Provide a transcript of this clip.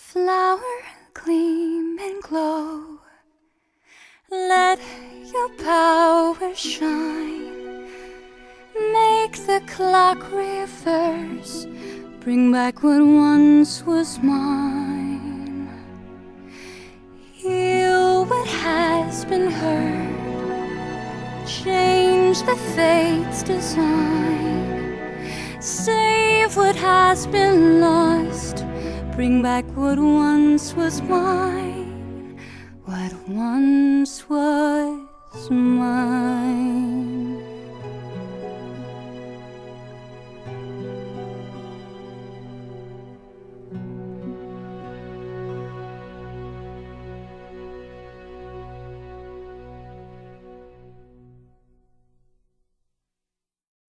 Flower, gleam and glow. Let your power shine. Make the clock reverse. Bring back what once was mine. Heal what has been hurt. Change the fate's design. Save what has been lost. Bring back what once was mine. What once was mine.